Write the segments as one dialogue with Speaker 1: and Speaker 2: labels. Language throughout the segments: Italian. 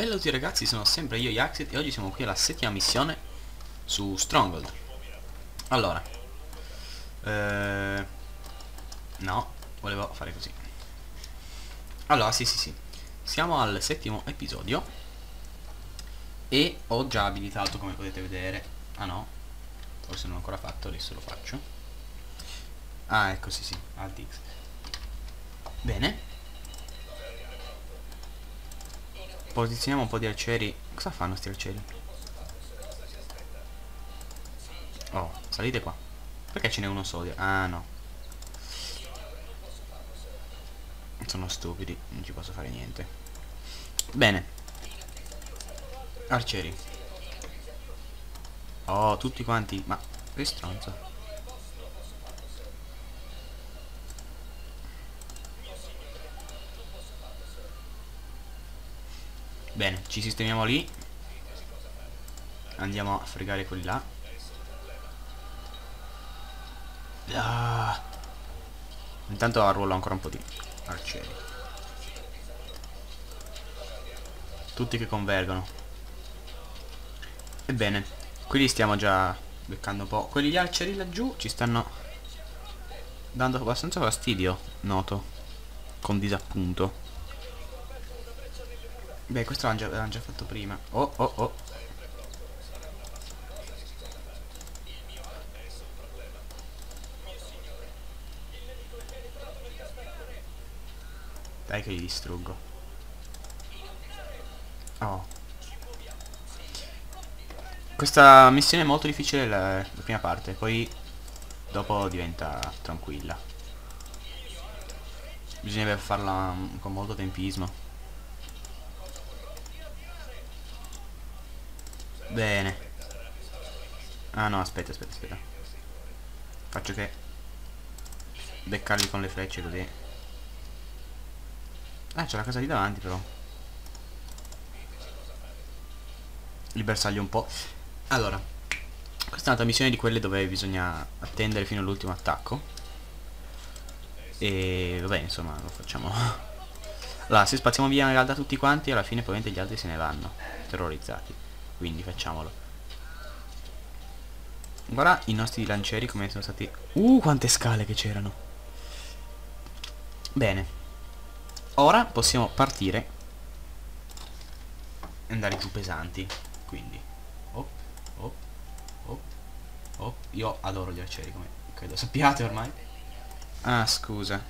Speaker 1: Bello tutti ragazzi, sono sempre io Yaxit e oggi siamo qui alla settima missione su Stronghold. Allora, eh, no, volevo fare così. Allora, sì sì sì, siamo al settimo episodio e ho già abilitato come potete vedere. Ah no, forse non l'ho ancora fatto, adesso lo faccio. Ah, ecco sì sì, Alt. Bene, Posizioniamo un po' di arcieri. Cosa fanno sti arcieri? Oh, salite qua. Perché ce n'è uno solo? Ah, no. Sono stupidi, non ci posso fare niente. Bene. Arcieri. Oh, tutti quanti. Ma, che stronzo. Bene, ci sistemiamo lì. Andiamo a fregare quelli là. Ah. Intanto arruolo ancora un po' di arcieri. Tutti che convergono. Ebbene, qui li stiamo già beccando un po'. Quelli gli arcieri laggiù ci stanno dando abbastanza fastidio, noto, con disappunto. Beh, questo l'hanno già, già, fatto prima. Oh, oh, oh. Dai che li distruggo. Oh. Questa missione è molto difficile la, la prima parte, poi dopo diventa tranquilla. Bisognerebbe farla con molto tempismo. Bene. Ah no, aspetta, aspetta, aspetta. Faccio che beccarli con le frecce così. Ah, c'è la casa lì davanti però. Il bersaglio un po'. Allora, questa è un'altra missione di quelle dove bisogna attendere fino all'ultimo attacco. E vabbè, insomma, lo facciamo. allora, se spaziamo via realtà tutti quanti, alla fine probabilmente gli altri se ne vanno, terrorizzati quindi facciamolo. Guarda i nostri lancieri come sono stati uh quante scale che c'erano. Bene. Ora possiamo partire e andare giù pesanti quindi. Oh oh oh oh. Io adoro gli arcieri come credo sappiate ormai. Ah scusa.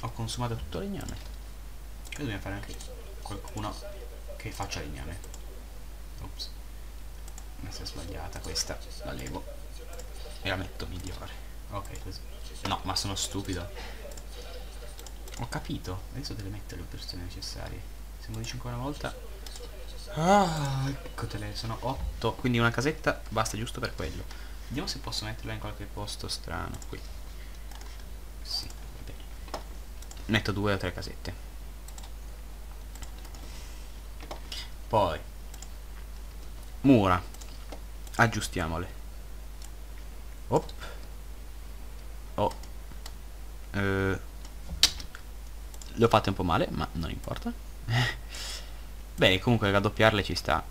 Speaker 1: Ho consumato tutto legname. Credo dobbiamo fare anche qualcuno che faccia legname Ops. Mi si è sbagliata questa. La levo. E la metto migliore. Ok, così. No, ma sono stupido. Ho capito. Adesso deve mettere le operazioni necessarie. Se dici ancora una volta. Ah, eccotele, sono 8. Quindi una casetta basta giusto per quello. Vediamo se posso metterla in qualche posto strano. Qui. Sì, va bene. Metto due o tre casette. Poi mura. Aggiustiamole. Op. Oh eh, le ho fatte un po' male ma non importa. Bene comunque raddoppiarle ci sta.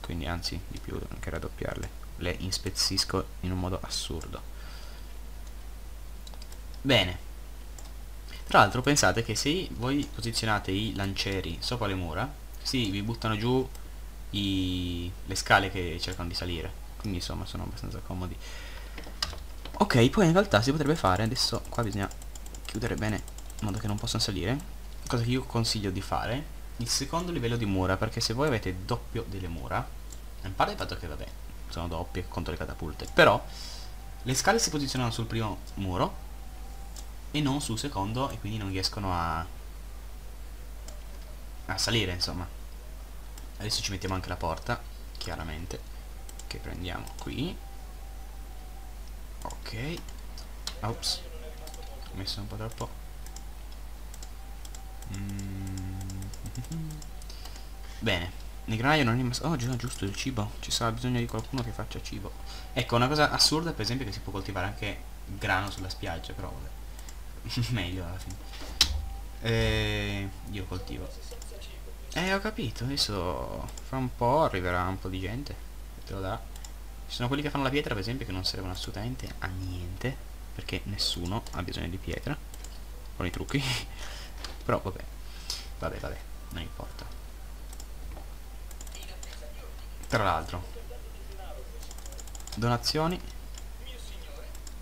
Speaker 1: Quindi anzi di più anche raddoppiarle. Le inspezzisco in un modo assurdo. Bene. Tra l'altro pensate che se voi posizionate i lancieri sopra le mura si vi buttano giù i, le scale che cercano di salire. Quindi insomma sono abbastanza comodi. Ok poi in realtà si potrebbe fare adesso qua bisogna chiudere bene in modo che non possano salire cosa che io consiglio di fare il secondo livello di mura perché se voi avete doppio delle mura a parte il fatto che vabbè sono doppie contro le catapulte però le scale si posizionano sul primo muro e non sul secondo e quindi non riescono a a salire insomma adesso ci mettiamo anche la porta chiaramente che prendiamo qui. Ok. Ops ho messo un po' troppo. Mm. Bene. Nel granaio non è rimasto oh già giusto il cibo. Ci sarà bisogno di qualcuno che faccia cibo. Ecco una cosa assurda per esempio che si può coltivare anche grano sulla spiaggia però vabbè. Meglio alla fine. Eh, io coltivo Eh, ho capito, adesso fra un po' arriverà un po' di gente. Te lo darà. Ci sono quelli che fanno la pietra, per esempio, che non servono assolutamente a niente. Perché nessuno ha bisogno di pietra. Con i trucchi. Però, vabbè. Vabbè, vabbè, non importa. Tra l'altro. Donazioni.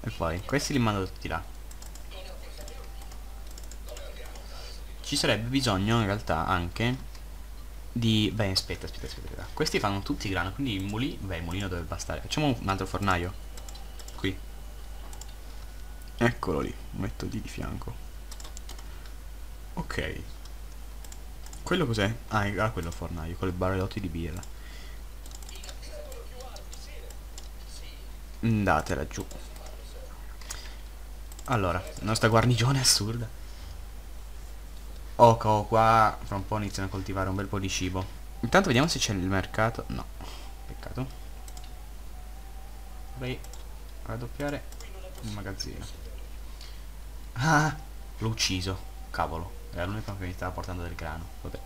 Speaker 1: E poi, questi li mando tutti là. Ci sarebbe bisogno in realtà anche di... Beh, aspetta, aspetta, aspetta. Questi fanno tutti grano, quindi il mulino... Beh, il mulino dovrebbe bastare. Facciamo un altro fornaio. Qui. Eccolo lì, metto lì di fianco. Ok. Quello cos'è? Ah, era quello fornaio, con le barellotti di birra. Andate laggiù. Allora, nostra guarnigione assurda. Ok, qua fra un po' iniziano a coltivare un bel po' di cibo. Intanto vediamo se c'è il mercato. No, peccato. Vorrei raddoppiare un magazzino. Ah, l'ho ucciso. Cavolo, era l'unico che mi stava portando del grano. Vabbè.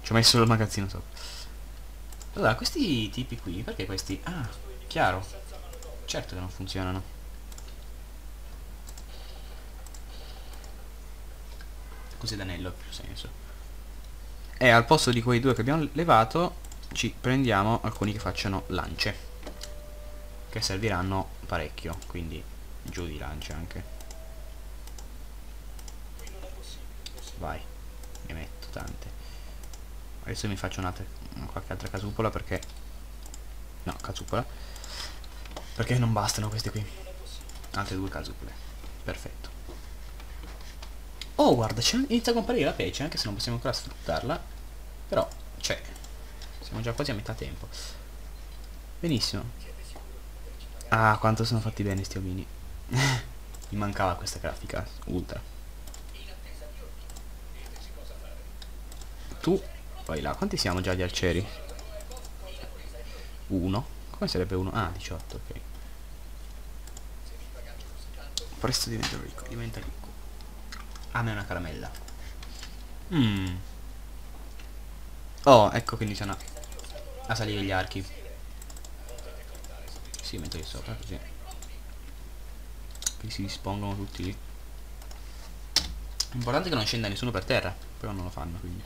Speaker 1: Ci ho messo il magazzino sopra. Allora, questi tipi qui, perché questi... Ah, chiaro. Certo che non funzionano. Così d'anello ha più senso. E al posto di quei due che abbiamo levato ci prendiamo alcuni che facciano lance che serviranno parecchio quindi giù di lance anche. Vai ne metto tante. Adesso mi faccio un'altra qualche altra casupola perché no casupola. Perché non bastano questi qui. Altre due casupole. Perfetto Oh, guarda, inizia a comparire la pece, anche se non possiamo ancora sfruttarla. Però c'è. Siamo già quasi a metà tempo. Benissimo. Ah, quanto sono fatti bene sti omini. Mi mancava questa grafica ultra. Tu vai là. Quanti siamo già di arcieri? Uno. Come sarebbe uno? Ah, 18, ok. Presto diventa ricco, diventa ricco. A me una caramella. Mmm. Oh, ecco che iniziano a salire gli archi. Sì, metto lì sopra così. Che si dispongono tutti lì. L'importante è che non scenda nessuno per terra. Però non lo fanno, quindi.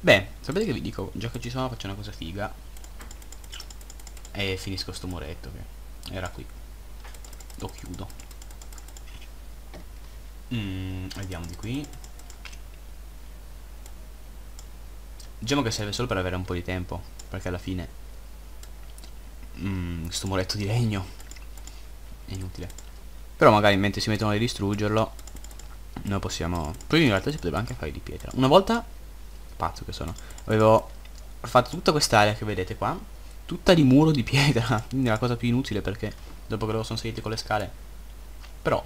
Speaker 1: Beh, sapete che vi dico? Già che ci sono faccio una cosa figa. E finisco sto muretto che era qui. Lo chiudo. Mm, vediamo di qui. Diciamo che serve solo per avere un po' di tempo. Perché alla fine... Mm, sto muretto di legno. È inutile. Però magari mentre si mettono a distruggerlo... Noi possiamo... Poi in realtà si potrebbe anche fare di pietra. Una volta... Pazzo che sono. Avevo fatto tutta quest'area che vedete qua. Tutta di muro di pietra. Quindi è la cosa più inutile perché... Dopo che loro sono saliti con le scale. Però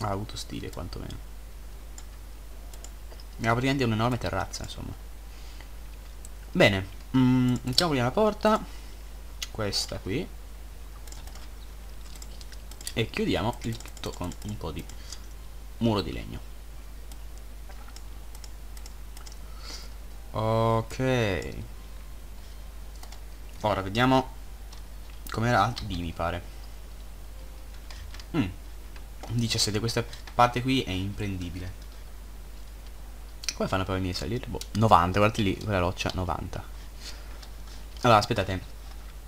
Speaker 1: ha avuto stile quantomeno. Era praticamente un'enorme terrazza, insomma. Bene, mm, mettiamo prima la porta. Questa qui. E chiudiamo il tutto con un po' di muro di legno. Ok. Ora vediamo com'era D mi pare. Mm. 17 questa parte qui è imprendibile come fanno per venire a salire? Boh, 90 guardate lì quella roccia 90 allora aspettate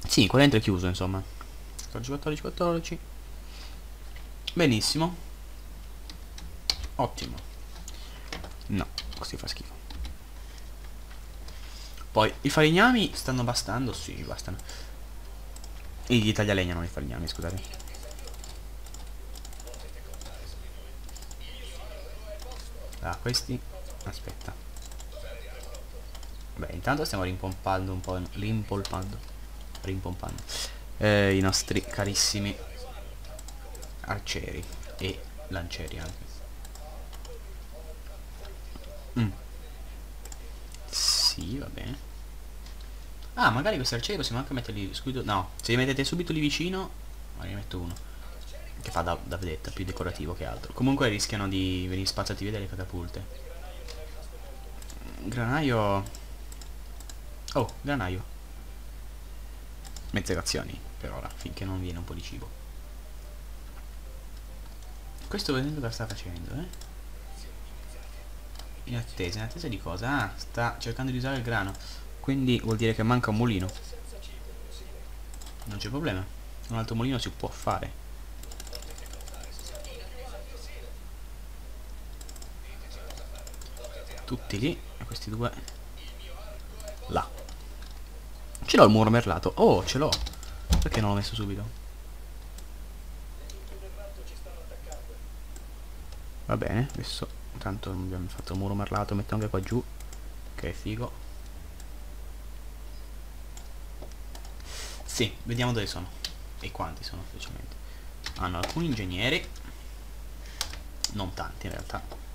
Speaker 1: sì qua dentro è chiuso insomma 14 14 14 benissimo ottimo no così fa schifo poi i falegnami stanno bastando? Sì, bastano. E gli taglialegna non i falegnami, scusate. Ah, questi... Aspetta. Beh, intanto stiamo rimpompando un po'... Rimpolpando. Rimpompando. Eh, I nostri carissimi arcieri. E lancieri anche. Mm. Sì, va bene. Ah, magari questi arcieri possiamo anche metterli subito... No, se li mettete subito lì vicino... Ma ne metto uno. Che fa da, da vedetta, più decorativo che altro. Comunque rischiano di venire spazzati via dalle catapulte. Granaio... Oh, granaio. Mezze razioni, per ora, finché non viene un po' di cibo. Questo vedendo cosa sta facendo, eh? In attesa, in attesa di cosa? Ah, sta cercando di usare il grano. Quindi vuol dire che manca un mulino. Non c'è problema. Un altro mulino si può fare. Tutti lì. E questi due. Là. Ce l'ho il muro merlato. Oh, ce l'ho. Perché non l'ho messo subito? Va bene, adesso tanto abbiamo fatto il muro merlato, mettiamo anche qua giù. Che figo. Sì, vediamo dove sono. E quanti sono specialmente. Hanno alcuni ingegneri. Non tanti in realtà.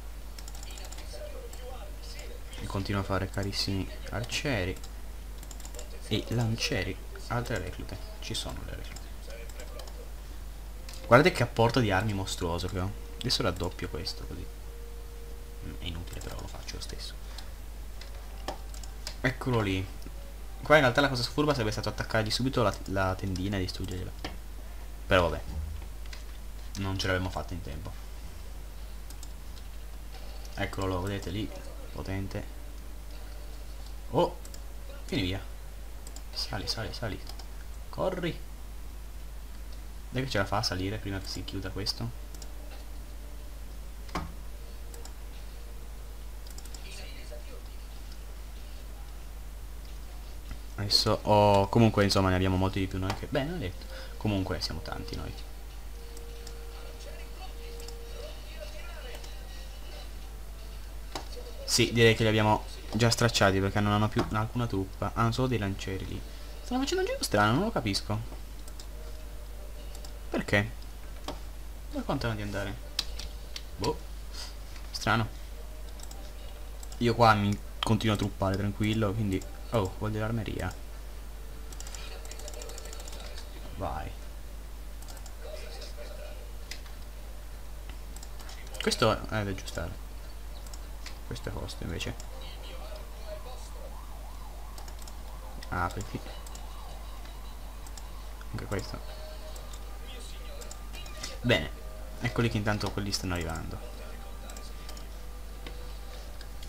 Speaker 1: E continuo a fare carissimi arcieri. E lancieri. Altre reclute. Ci sono le reclute. Guardate che apporto di armi mostruoso che ho. Adesso raddoppio questo così. Mm, è inutile però lo faccio lo stesso. Eccolo lì. Qua in realtà la cosa furba sarebbe stato attaccargli subito la, la tendina e distruggergliela. Però vabbè. Non ce l'abbiamo fatta in tempo. Eccolo lo vedete lì. Potente. Oh! Vieni via. Sali, sali, sali. Corri. Dai che ce la fa a salire prima che si chiuda questo. Adesso ho... Comunque insomma ne abbiamo molti di più noi che... Beh, non detto. Comunque siamo tanti noi. Sì, direi che li abbiamo già stracciati perché non hanno più alcuna truppa. Hanno solo dei lancieri lì. Stanno facendo un giro strano, non lo capisco. Perché? Dove contano di andare? Boh. Strano. Io qua mi continuo a truppare tranquillo, quindi Oh, voglio l'armeria. Vai. Questo è da aggiustare. Questo è costo invece. Apriti. Anche questo. Bene. Eccoli che intanto quelli stanno arrivando.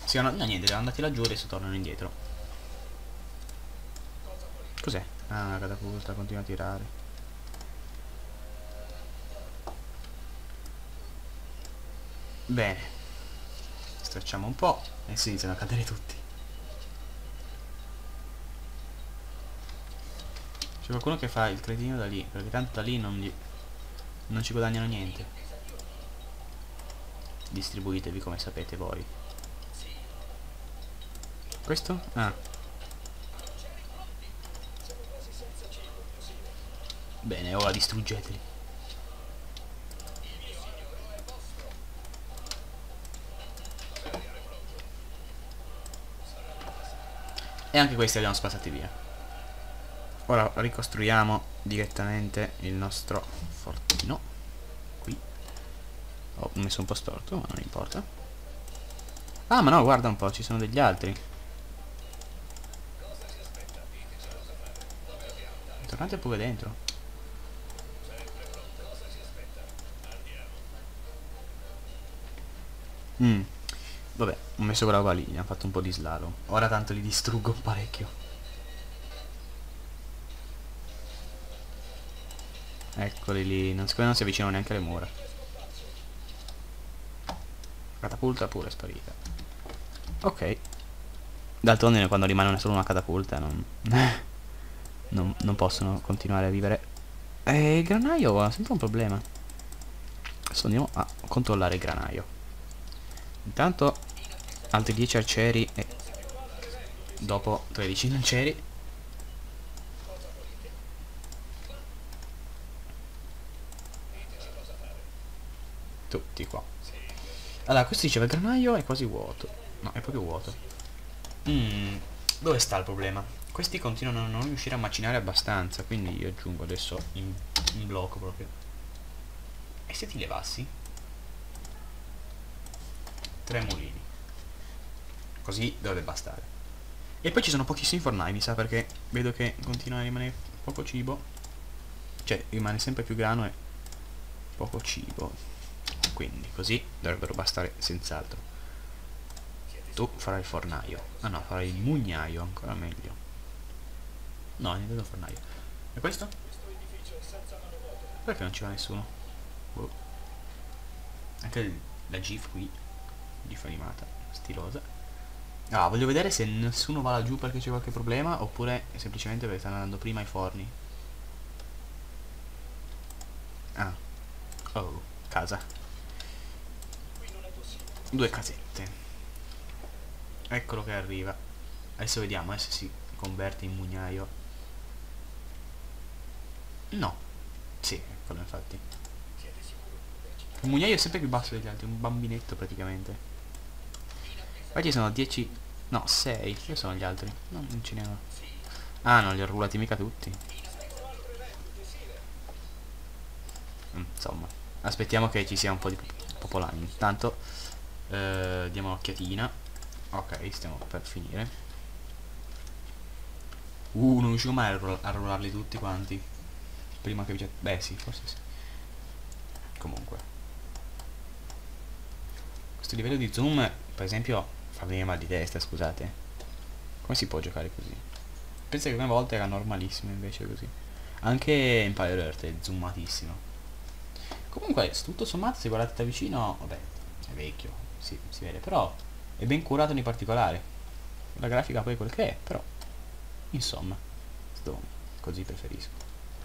Speaker 1: Sì, no, no niente, erano andati laggiù adesso tornano indietro. Cos'è? Ah, una catapulta, continua a tirare. Bene. Stracciamo un po' e si iniziano a cadere tutti. C'è qualcuno che fa il cretino da lì, perché tanto da lì non, gli, non ci guadagnano niente. Distribuitevi come sapete voi. Questo? Ah. Bene, ora distruggeteli. E anche questi abbiamo spazzati via. Ora ricostruiamo direttamente il nostro fortino. Qui. Ho messo un po' storto, ma non importa. Ah, ma no, guarda un po', ci sono degli altri. È pure dentro. Mm. Vabbè, ho messo brava lì, hanno fatto un po' di slalom. Ora tanto li distruggo parecchio. Eccoli lì, non, non si avvicinano neanche alle mura. Catapulta pure sparita. Ok. D'altronde quando rimane solo una catapulta non, non, non possono continuare a vivere. E il granaio ha sempre un problema. Adesso andiamo a controllare il granaio. Intanto altri 10 arcieri e dopo 13 lancieri. Tutti qua. Allora, questo diceva il granaio è quasi vuoto. No, è proprio vuoto. Mm, dove sta il problema? Questi continuano a non riuscire a macinare abbastanza, quindi io aggiungo adesso in, in blocco proprio. E se ti levassi? Tre mulini. Così dovrebbe bastare. E poi ci sono pochissimi fornai, mi sa, perché vedo che continua a rimanere poco cibo. Cioè, rimane sempre più grano e poco cibo. Quindi, così dovrebbero bastare senz'altro. Tu farai il fornaio. Ah no, farai il mugnaio, ancora meglio. No, niente da fornaio. E questo? Perché non ci va nessuno? Boh. Anche la GIF qui, GIF animata, stilosa. Ah, voglio vedere se nessuno va laggiù perché c'è qualche problema oppure semplicemente perché stanno andando prima i forni. Ah. Oh, casa. Due casette. Eccolo che arriva. Adesso vediamo eh, se si converte in mugnaio. No. Sì, eccolo infatti. Il mugnaio è sempre più basso degli altri, un bambinetto praticamente. Qua ci sono 10... No, 6. Che sono gli altri? No, non ce ne ho. Ah, non li ho rullati mica tutti. Mm, insomma. Aspettiamo che ci sia un po' di popolani. Intanto eh, diamo un'occhiatina. Ok, stiamo per finire. Uh, non riuscivo mai a, rollarli tutti quanti. Prima che... Beh sì, forse sì. Comunque. Questo livello di zoom, per esempio, fa venire mal di testa, scusate. Come si può giocare così? Penso che una volta era normalissimo invece così. Anche Empire Earth è zoomatissimo. Comunque, tutto sommato, se guardate da vicino, vabbè, è vecchio, sì, si vede, però è ben curato nei particolari la grafica poi è quel che è però insomma sto così preferisco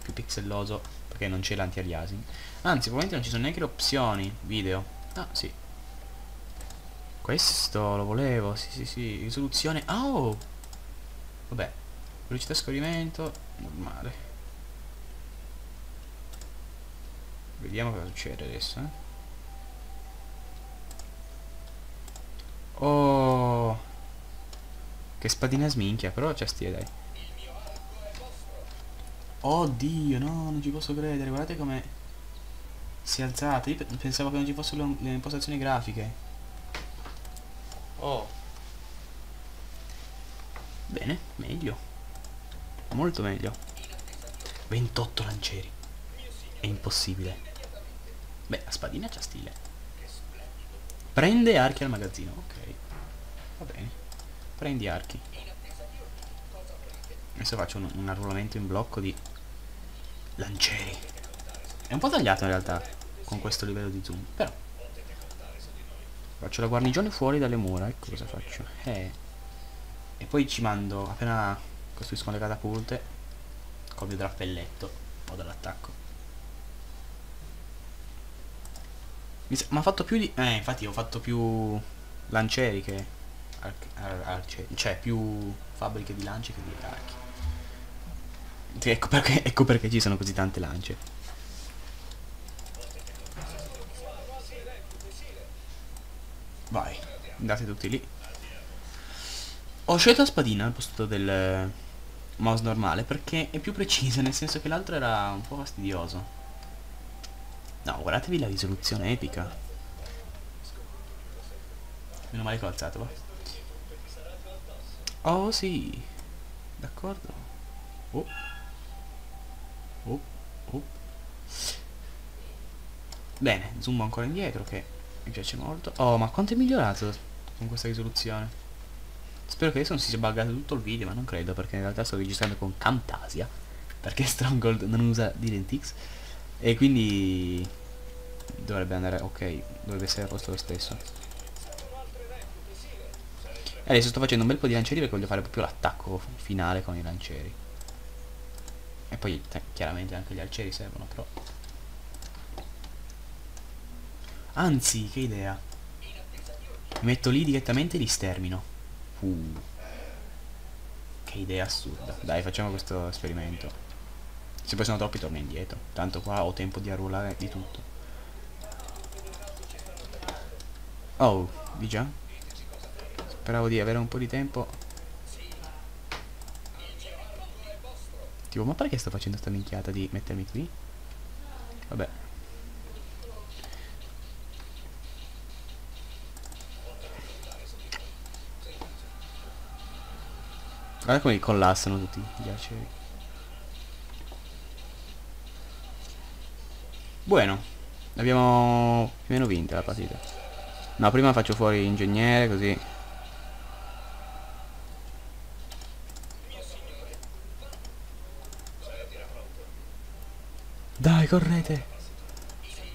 Speaker 1: più pixelloso perché non c'è l'anti-aliasing anzi probabilmente non ci sono neanche le opzioni video ah sì questo lo volevo sì sì sì risoluzione oh vabbè velocità scorrimento normale vediamo cosa succede adesso eh Oh. Che spadina sminchia, però c'è stile dai. Oddio, no, non ci posso credere, guardate come si è alzata. Io pensavo che non ci fossero le impostazioni grafiche. Oh. Bene, meglio. Molto meglio. 28 lancieri. È impossibile. Beh, la spadina c'ha stile. Prende archi al magazzino, ok. Va bene. Prendi archi. Adesso faccio un, un arruolamento in blocco di lancieri. È un po' tagliato in realtà con questo livello di zoom, però. Faccio la guarnigione fuori dalle mura, ecco cosa faccio. Eh. E poi ci mando, appena costruisco le catapulte, col mio drappelletto o dall'attacco. Ma ha fatto più di... Eh, infatti ho fatto più lancieri che... Cioè, più fabbriche di lanci che di archi. Ecco perché, ecco perché ci sono così tante lance. Vai, andate tutti lì. Ho scelto la spadina al posto del mouse normale perché è più precisa, nel senso che l'altro era un po' fastidioso. No, guardatevi la risoluzione epica. Meno male che ho alzato, va. Oh sì. D'accordo. Oh. Oh. Oh. Bene, zoom ancora indietro che mi piace molto. Oh, ma quanto è migliorato con questa risoluzione. Spero che adesso non si sia buggato tutto il video, ma non credo perché in realtà sto registrando con Camtasia. Perché Stronghold non usa DirectX. E quindi dovrebbe andare ok dovrebbe essere a posto lo stesso e adesso sto facendo un bel po' di lancieri perché voglio fare proprio l'attacco finale con i lancieri e poi chiaramente anche gli arcieri servono però anzi che idea mi metto lì direttamente e li stermino uh. che idea assurda dai facciamo questo esperimento se poi sono troppi torno indietro tanto qua ho tempo di arruolare di tutto Oh, di già? Speravo di avere un po' di tempo. Tipo, ma perché sto facendo sta minchiata di mettermi qui? Vabbè. Guarda come collassano tutti gli arcieri. Buono. Abbiamo più o meno vinta la partita. No, prima faccio fuori ingegnere così. Dai, correte.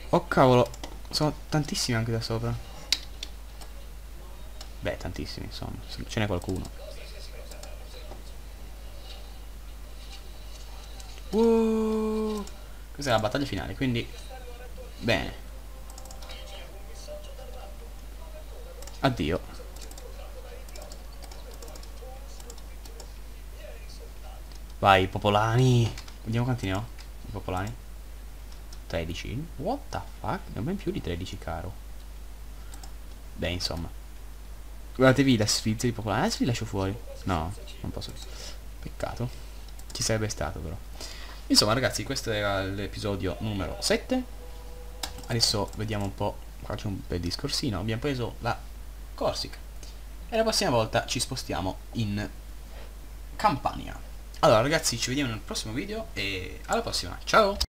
Speaker 1: Oh cavolo. Sono tantissimi anche da sopra. Beh, tantissimi, insomma. Ce n'è qualcuno. Uh, questa è la battaglia finale, quindi... Bene. Addio. Vai, popolani. Vediamo quanti ne ho. I popolani. 13. What the fuck? Ne ho ben più di 13, caro. Beh, insomma. Guardatevi la sfilza di popolani. Adesso vi lascio fuori. No, non posso. Peccato. Ci sarebbe stato, però. Insomma, ragazzi, questo era l'episodio numero 7. Adesso vediamo un po'. Faccio un bel discorsino. Abbiamo preso la Corsica. E la prossima volta ci spostiamo in Campania. Allora ragazzi ci vediamo nel prossimo video e alla prossima. Ciao!